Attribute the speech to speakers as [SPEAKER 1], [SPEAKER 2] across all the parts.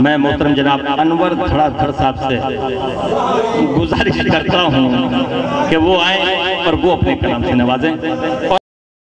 [SPEAKER 1] मैं मोहतरम जनाब अनवर धड़ाधड़ साहब से गुजारिश करता हूँ कि वो आए और वो अपने कलाम से नवाजें। और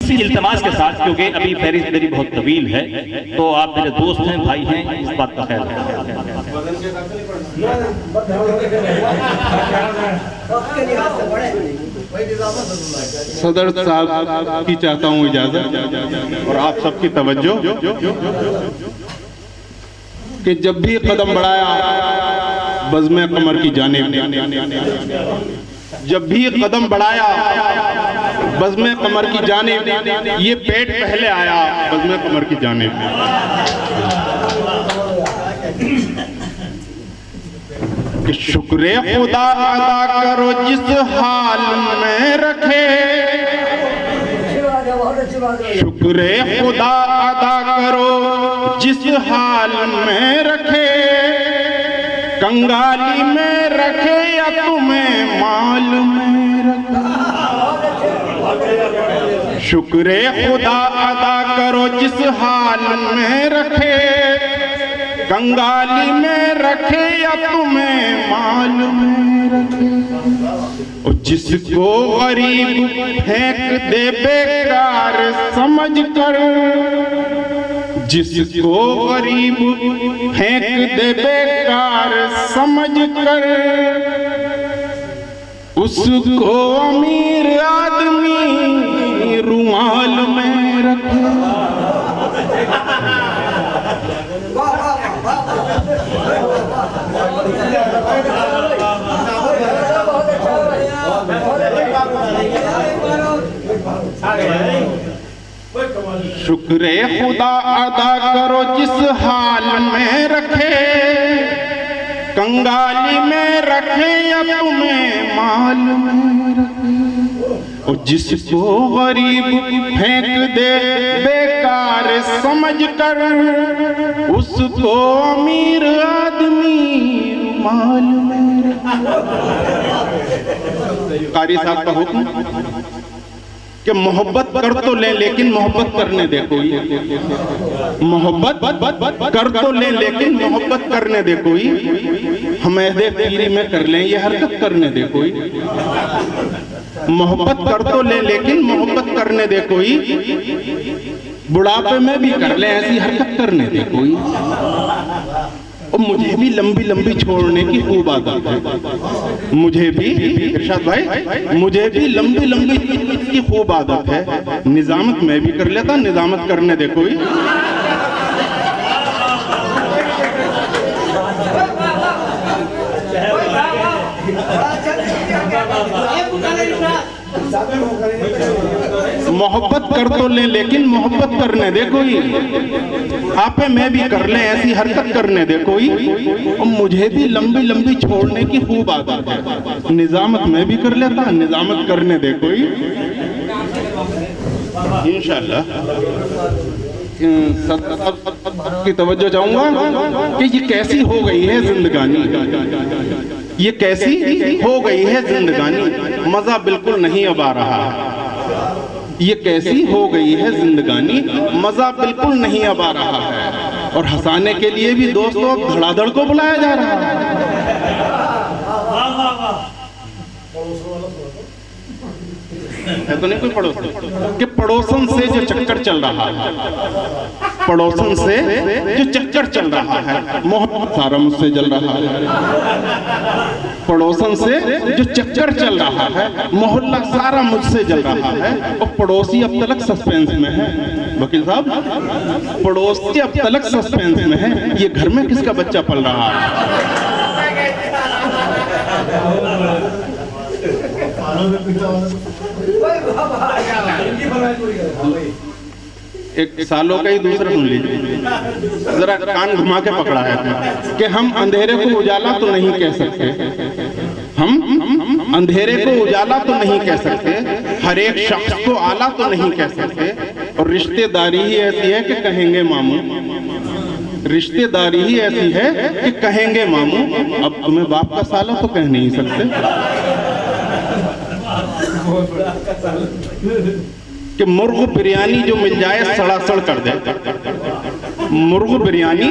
[SPEAKER 1] इसी इल्तमास के साथ क्योंकि अभी फहरिस्त मेरी बहुत तवील है तो आप मेरे दोस्त हैं भाई हैं इस बात का ख्याल रखें।
[SPEAKER 2] सदर साहब की चाहता हूँ इजाज़त। और आप सबकी तवज्जो। कि जब भी कदम बढ़ाया बज़म कमर की जाने जब भी कदम बढ़ाया बज़म कमर की जाने ये पेट पहले आया बज़म कमर की जाने कि शुक्र खुदा अदा करो जिस हाल में रखे। शुक्र खुदा अदा करो जिस हाल में रखे कंगाली में रखे या तुम्हें माल में रखे? शुक्र खुदा अदा करो जिस हाल में रखे कंगाली में रखे या तुम्हें माल में रखे? जिसको गरीब फेंक दे, बेकार समझ कर जिसको गरीब फेंक दे बेकार समझ कर उसको अमीर आदमी शुक्र खुदा अदा करो जिस हाल में रखे। कंगाली में रखे या तुम्हें माल में रखे और जिसको गरीब फेंक दे, बेकार समझ कर, उसको अमीर आदमी माल में रखे कारी साहब का हुक्म? कि मोहब्बत कर तो ले, लेकिन मोहब्बत करने दे कोई। मोहब्बत कर तो ले, लेकिन मोहब्बत करने दे कोई। हम ऐसे पीरी में कर लें, ये हरकत करने दे कोई। मोहब्बत कर तो ले, लेकिन मोहब्बत करने दे कोई। बुढ़ापे में भी कर ले, ऐसी हरकत करने दे कोई। और मुझे भी लंबी लंबी छोड़ने की खूब आदत है। मुझे भी, इरशाद भाई, मुझे भी लंबी लंबी की खूब आदत है। निजामत मैं भी कर लेता, निजामत करने दे कोई मोहब्बत कर तो ले, लेकिन मोहब्बत करने दे कोई। आपे मैं भी कर ले, ऐसी हरकत करने दे कोई। और मुझे भी लंबी लंबी छोड़ने की खूब आदत है। निजामत मैं भी कर लेता, निजामत करने दे कोई। इंशाल्लाह। की तवज्जो चाहूँगा कि ये कैसी हो गई है जिंदगानी। ये कैसी हो गई है जिंदगानी। मज़ा बिल्कुल नहीं अब आ रहा। है ये कैसी हो गई है जिंदगानी? मज़ा बिल्कुल नहीं अब आ रहा है। और हंसाने के लिए भी दोस्तों धड़ाधड़ को बुलाया जा रहा है। है तो नहीं कोई पड़ोसन कि पड़ोसन से जो चक्कर चल रहा है। पड़ोसन से जो चक्कर चल रहा है। मोहब्बत सारा मुझसे जल रहा है। पड़ोसन से जो चक्कर चल रहा है। मोहल्ला सारा मुझसे जल रहा है। और पड़ोसी अब तलक सस्पेंस में है। वकील साहब पड़ोसी अब तलक सस्पेंस में है। ये घर में किसका बच्चा पल रहा है? एक सालों का ही दूसरा सुन लीजिए। जरा कान घुमा के पकड़ा है कि हम अंधेरे को उजाला तो नहीं कह सकते। हम अंधेरे को उजाला तो नहीं कह सकते। हर एक शख्स को आला तो नहीं कह सकते। और रिश्तेदारी ही ऐसी है कि कहेंगे, मामू। रिश्तेदारी ही ऐसी है कि कहेंगे, मामू, अब तुम्हें बाप का साला तो कह नहीं सकते। कि मुर्ग बिरयानी जो मिल जाए, सड़ासड़ कर दे। मुर्ग बिरयानी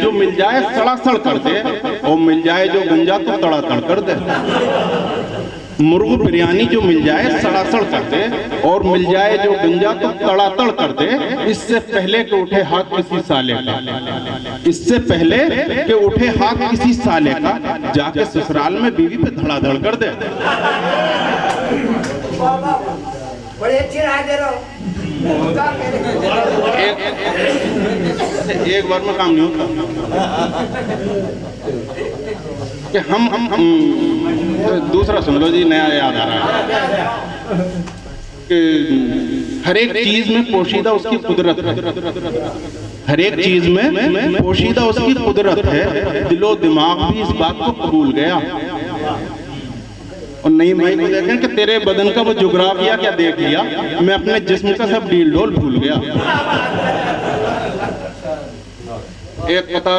[SPEAKER 2] जो मिल जाए, सड़ासड़ कर दे। और मिल जाए जो गंजा तो तड़ातड़ कर दे। मुर्ग बिरयानी जो मिल जाए, सड़ासड़ कर दे। और मिल जाए जो गंजा तो तड़ातड़ कर दे। इससे पहले के उठे हाथ किसी साले का। इससे पहले के उठे हाथ किसी साले का, जाके ससुराल में बीवी पे धड़ाधड़ कर दे। एक बार में काम नहीं होता। कि हम हम, हम- दूसरा सुन लो जी, नया याद आ रहा है। कि हर एक चीज़ में पोशीदा उसकी कुदरत है। हर एक चीज़ में पोशीदा उसकी कुदरत है। दिलो दिमाग भी इस बात को कबूल गया। और नई मई को देखें कि तेरे बदन का वो जोग्राफिया क्या देख लिया? मैं अपने जिस्म का सब डील डोल भूल गया। एक पता,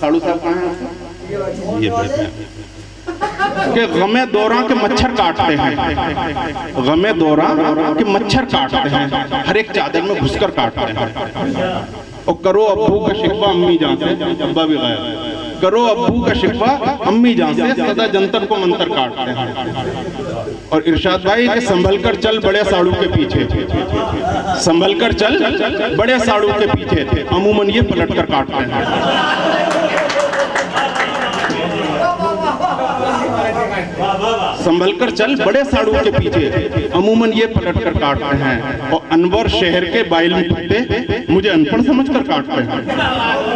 [SPEAKER 2] साड़ू साहब कहाँ हैं? ये हैं। कि गमे दौरा के मच्छर काटते हैं। गमे दौरा के मच्छर काटते हैं। हर एक चादर में घुसकर काटते हैं। और करो अब्बू का शिकवा, अम्मी जान से, अब्बा भी गया करो अब्बू का शिकवा, अम्मी जान से सदा जंतर को मंतर काटते हैं। और इरशाद भाई कि संभल कर चल बड़े साड़ू के पीछे। संभल कर चल बड़े साड़ू के पीछे अमूमन ये पलट कर काटते हैं। संभल कर चल बड़े साड़ू के पीछे। अमूमन ये पलट कर काटते हैं। और अनवर शहर के बाइल में मुझे अनपढ़ समझ कर काटते हैं।